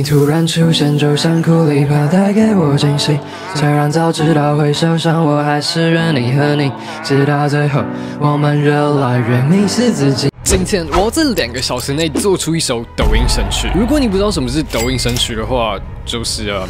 你突然出现，就像苦力怕带给我惊喜。虽然早知道会受伤，我还是愿意和你直到最后。我们越来越迷失自己。今天我要在两个小时内做出一首抖音神曲。如果你不知道什么是抖音神曲的话，就是啊。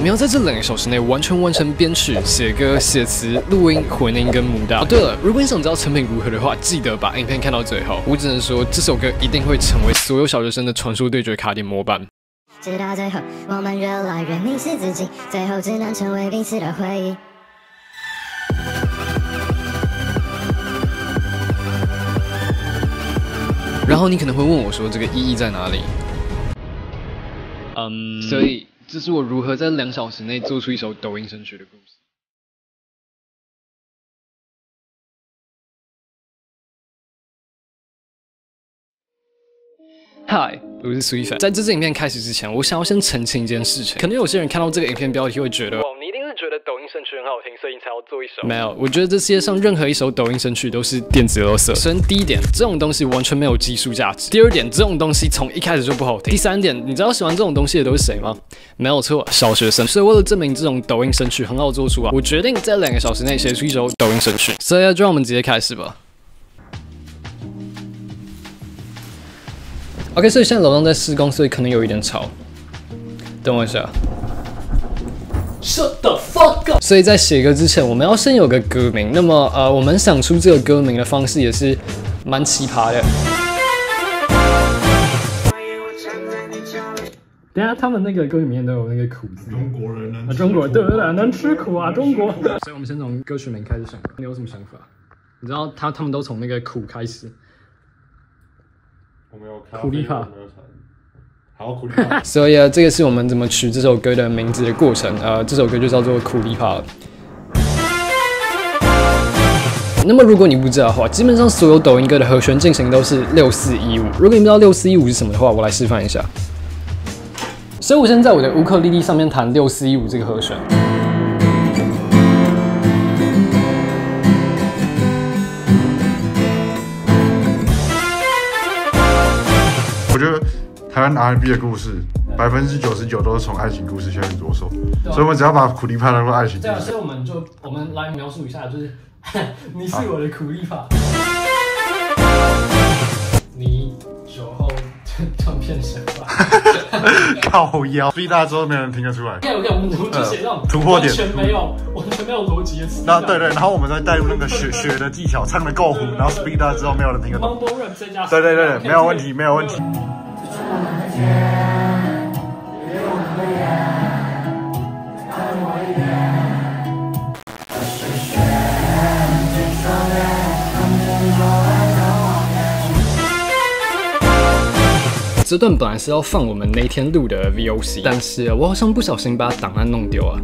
我们要在这两个小时内完全完成编曲、写歌、写词、录音、混音跟母带。哦，对了，如果你想知道成品如何的话，记得把影片看到最后。我只能说，这首歌一定会成为所有小学生的传说对决卡点模板。直到最后，我们越来越迷失自己，最后只能成为彼此的回忆。然后你可能会问我说，这个意义在哪里？嗯，所以。这是我如何在两小时内做出一首抖音神曲的故事。嗨我是苏一凡。在这支影片开始之前，我想要先澄清一件事情。可能有些人看到这个影片标题会觉得。觉得抖音神曲很好听，所以你才要做一首。没有，我觉得这世界上任何一首抖音神曲都是电子垃圾。首先，第一点，这种东西完全没有技术价值。第二点，这种东西从一开始就不好听。第三点，你知道喜欢这种东西的都是谁吗？没有错，小学生。所以为了证明这种抖音神曲很好做出啊，我决定在两个小时内写出一首抖音神曲。所以就让我们直接开始吧。OK，所以现在楼上在施工，所以可能有一点吵。等我一下。Shut the fuck up！所以在写歌之前，我们要先有个歌名。那么，呃，我们想出这个歌名的方式也是蛮奇葩的。等下，他们那个歌里面都有那个苦字。中国人啊，中国对对对，能吃苦啊，中国。所以我们先从歌曲名开始想。你有什么想法？你知道他他们都从那个苦开始。我没有看。苦力怕。所以啊，这个是我们怎么取这首歌的名字的过程。呃，这首歌就叫做苦力怕。那么如果你不知道的话，基本上所有抖音歌的和弦进行都是六四一五。如果你不知道六四一五是什么的话，我来示范一下。所以我先在我的乌克丽丽上面弹六四一五这个和弦。台湾 R&B 的故事，百分之九十九都是从爱情故事下面着手，所以我们只要把苦力怕当做爱情。对啊，所以我们就我们来描述一下，就是你是我的苦力怕，你酒后断片神吧，靠腰，所以大家之后没有人听得出来。OK OK，我们就写这种突破点，完全没有完全没有逻辑的词。那对对，然后我们再带入那个学 学的技巧，唱的够糊，然后 speed 大之后没有人听得懂。对对对，没有问题，没有问题。这段本来是要放我们那天录的 VOC，但是我好像不小心把档案弄丢了，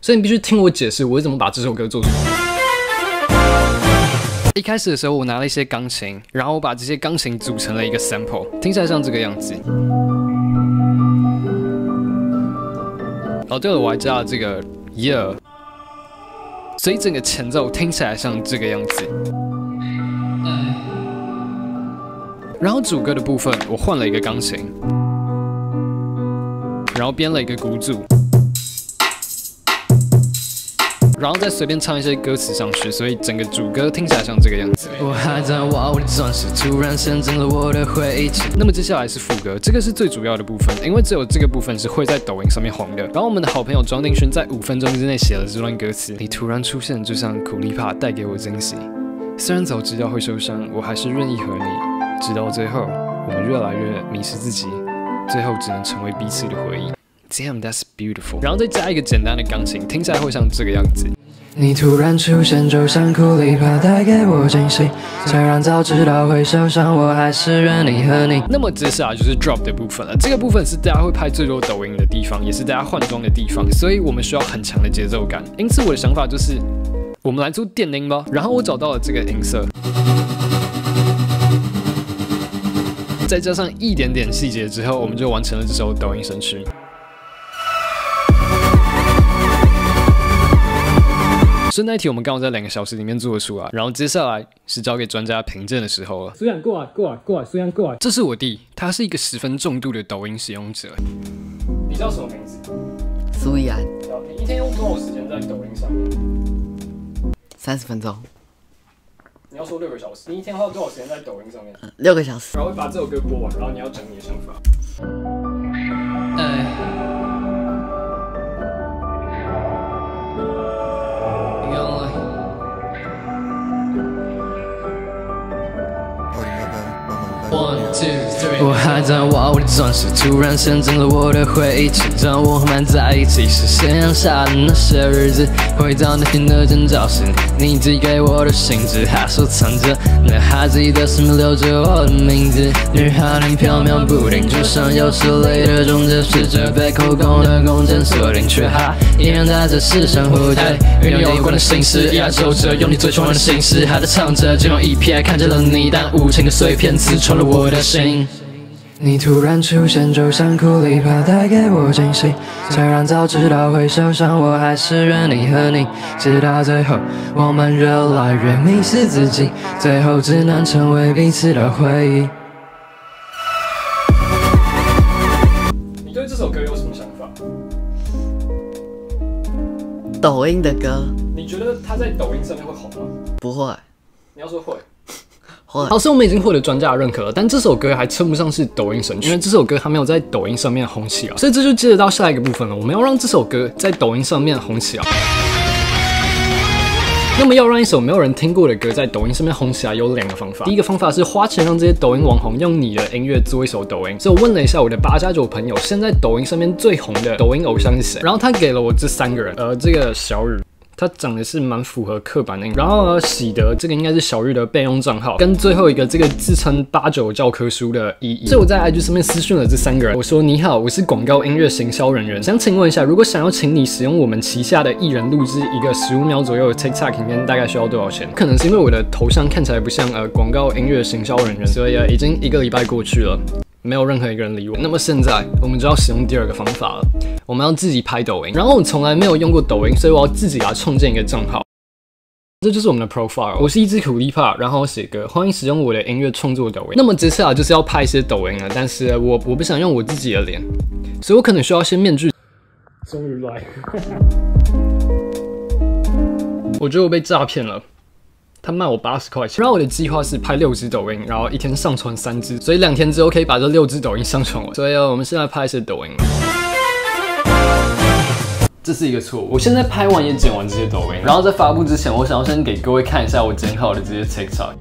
所以你必须听我解释我是怎么把这首歌做出来。一开始的时候，我拿了一些钢琴，然后我把这些钢琴组成了一个 sample，听起来像这个样子。哦，对了，我还加了这个 year，所以整个前奏听起来像这个样子。然后主歌的部分，我换了一个钢琴，然后编了一个鼓组。然后再随便唱一些歌词上去，所以整个主歌听起来像这个样子。我还在挖我的钻石，突然陷进了我的回忆。那么接下来是副歌，这个是最主要的部分，因为只有这个部分是会在抖音上面红的。然后我们的好朋友庄定勋在五分钟之内写了这段歌词：你突然出现，就像苦力怕带给我惊喜。虽然早知道会受伤，我还是愿意和你直到最后。我们越来越迷失自己，最后只能成为彼此的回忆。Damn, that's beautiful。然后再加一个简单的钢琴，听起来会像这个样子。你突然出现，就像苦力怕带给我惊喜。虽然早知道会受伤，我还是愿意和你。那么接下来就是 drop 的部分了。这个部分是大家会拍最多抖音的地方，也是大家换装的地方，所以我们需要很强的节奏感。因此我的想法就是，我们来做电音吧。然后我找到了这个音色，再加上一点点细节之后，我们就完成了这首抖音神曲。顺带题我们刚好在两个小时里面做得出来，然后接下来是交给专家评鉴的时候了。苏阳过来，过来，过来，苏阳过来。这是我弟，他是一个十分重度的抖音使用者。你叫什么名字？苏怡安，你一天用多少时间在抖音上面？三十分钟，你要说六个小时，你一天花多少时间在抖音上面？六个小时。然后会把这首歌播完，然后你要讲你的想法。one. 我还在挖我的钻石，突然陷进了我的回忆，期让我们在一起是夕阳下的那些日子。回到那天的尖叫时，你寄给我的信纸还收藏着，那还记得上面留着我的名字。女孩你飘渺不定，就像有势力的终结使者，被扣空的弓箭锁定，却还依然在这世上活着。与你有关的心事压轴着，用你最冲人的心事还在唱着，就用一瞥看见了你，但无情的碎片刺穿了我的心。你突然出现，就像苦力怕带给我惊喜。虽然早知道会受伤，我还是愿意和你。直到最后，我们越来越迷失自己，最后只能成为彼此的回忆。你对这首歌有什么想法？抖音的歌你觉得它在抖音上面会红吗？不会，你要说会，好，虽然我们已经获得专家的认可了，但这首歌还称不上是抖音神曲，因为这首歌还没有在抖音上面红起来，所以这就接着到下一个部分了。我们要让这首歌在抖音上面红起来。那么要让一首没有人听过的歌在抖音上面红起来，有两个方法。第一个方法是花钱让这些抖音网红用你的音乐做一首抖音。所以我问了一下我的八加九朋友，现在抖音上面最红的抖音偶像是谁？然后他给了我这三个人，呃，这个小雨。他长得是蛮符合刻板的，然后呢，喜德这个应该是小玉的备用账号，跟最后一个这个自称八九教科书的依依，所以我在 IG 上面私讯了这三个人，我说你好，我是广告音乐行销人员，想请问一下，如果想要请你使用我们旗下的艺人录制一个十五秒左右的 TikTok 影片，大概需要多少钱？可能是因为我的头像看起来不像呃广告音乐行销人员，所以呃已经一个礼拜过去了。没有任何一个人理我。那么现在我们就要使用第二个方法了，我们要自己拍抖音。然后我从来没有用过抖音，所以我要自己来创建一个账号。这就是我们的 profile。我是一只苦力怕，然后写歌，欢迎使用我的音乐创作抖音。那么接下来就是要拍一些抖音了，但是我我不想用我自己的脸，所以我可能需要些面具。终于来。我觉得我被诈骗了。他卖我八十块钱，然后我的计划是拍六支抖音，然后一天上传三支，所以两天之后可以把这六支抖音上传完。所以我们现在拍一些抖音。这是一个错误。我现在拍完也剪完这些抖音，然后在发布之前，我想要先给各位看一下我剪好的这些 TikTok。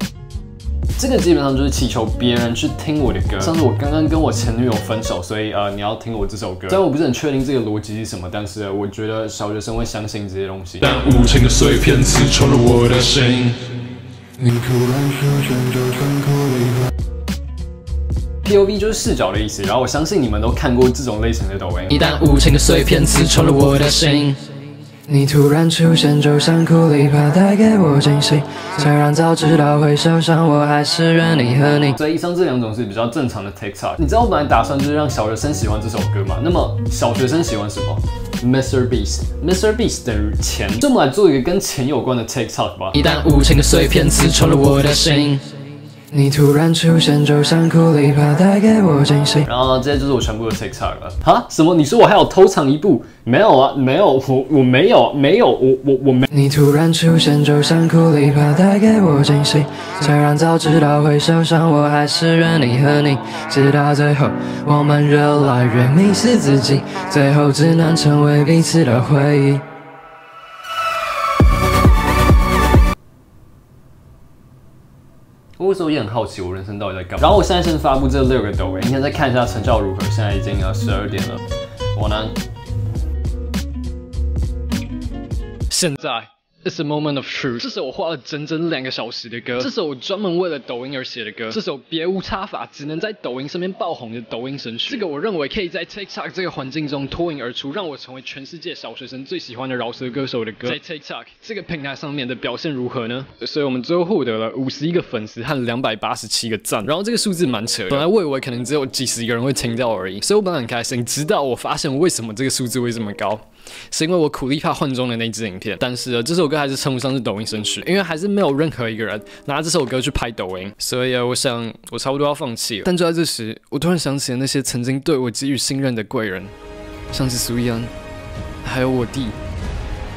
这个基本上就是祈求别人去听我的歌。上次我刚刚跟我前女友分手，所以呃你要听我这首歌。虽然我不是很确定这个逻辑是什么，但是我觉得小学生会相信这些东西。但无情的碎片刺穿了我的心。你突然出现，就像苦力怕。POV 就是视角的意思，然后我相信你们都看过这种类型的抖音。一旦无情的碎片刺穿了我的心，你突然出现，就像苦力怕带给我惊喜。虽然早知道会受伤，我还是愿意和你。所以以上这两种是比较正常的 TikTok。你知道我本来打算就是让小学生喜欢这首歌嘛？那么小学生喜欢什么？Mr. Beast，Mr. Beast 等于钱，这么来做一个跟钱有关的 TikTok 吧。一旦无情的碎片刺穿了我的心，你突然出现，就像苦力怕带给我惊喜。然后呢，这些就是我全部的 TikTok 了。哈？什么？你说我还有偷藏一部？没有啊，没有，我我没有，没有，我我我没。你突然出现，就像苦力怕带给我惊喜。虽然早知道会受伤，我还是愿意和你。直到最后，我们越来越迷失自己，最后只能成为彼此的回忆。不过，我也很好奇，我人生到底在干嘛。然后我现在先发布这六个抖音，明天再看一下成效如何。现在已经呃十二点了，我呢，现在。It's a moment of truth。这是我花了整整两个小时的歌，这首我专门为了抖音而写的歌，这首别无他法，只能在抖音上面爆红的抖音神曲。这个我认为可以在 TikTok 这个环境中脱颖而出，让我成为全世界小学生最喜欢的饶舌歌手的歌。在 TikTok 这个平台上面的表现如何呢？所以我们最后获得了五十一个粉丝和两百八十七个赞，然后这个数字蛮扯的。本来我以为可能只有几十个人会听到而已，所以我本来很开心，直到我发现为什么这个数字会这么高。是因为我苦力怕换装的那支影片。但是这首歌还是称不上是抖音神曲，因为还是没有任何一个人拿这首歌去拍抖音。所以啊，我想我差不多要放弃了。但就在这时，我突然想起了那些曾经对我给予信任的贵人，像是苏一安，还有我弟，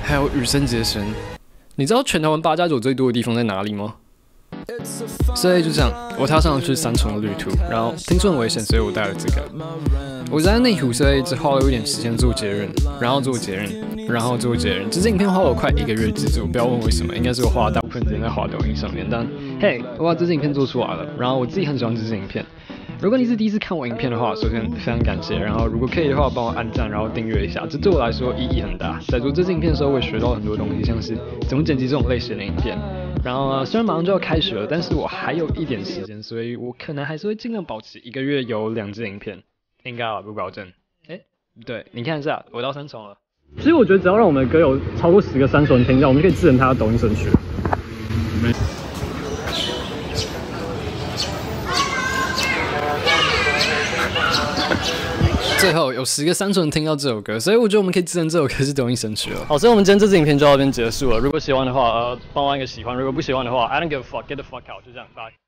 还有羽生结弦。你知道全台湾八加九最多的地方在哪里吗？所以就这样，我踏上了去三重的旅途，然后听说很危险，所以我带了这个。我在内湖，所以只花了一点时间做捷运，然后做捷运，然后做捷运。这支影片花了我快一个月制作，不要问为什么，应该是我花了大部分时间在滑抖音上面。但嘿，我把这支影片做出来了，然后我自己很喜欢这支影片。如果你是第一次看我影片的话，首先非常感谢，然后如果可以的话，帮我按赞，然后订阅一下，这对我来说意义很大。在做这支影片的时候，我也学到很多东西，像是怎么剪辑这种类型的影片。然后呢，虽然马上就要开学了，但是我还有一点时间，所以我可能还是会尽量保持一个月有两支影片，应该啊，不保证。哎，对，你看一下，我到三重了。其实我觉得只要让我们的歌有超过十个三重听到，我们就可以制成他的抖音神曲。最后有十个三重听到这首歌，所以我觉得我们可以自认这首歌是抖音神曲了。好，所以我们今天这支影片就到这边结束了。如果喜欢的话，呃，帮我按个喜欢；如果不喜欢的话，I don't give a fuck，get the fuck out，就这样，拜。